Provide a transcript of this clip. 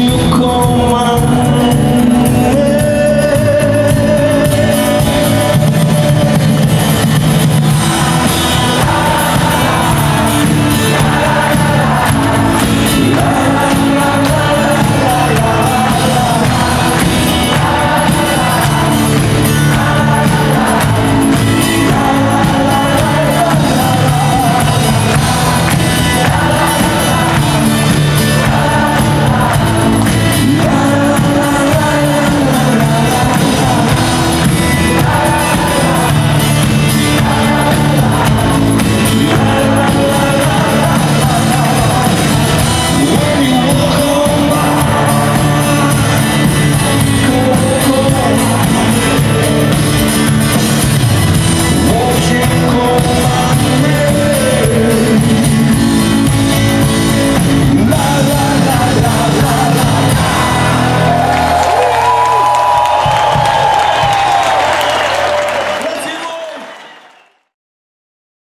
you call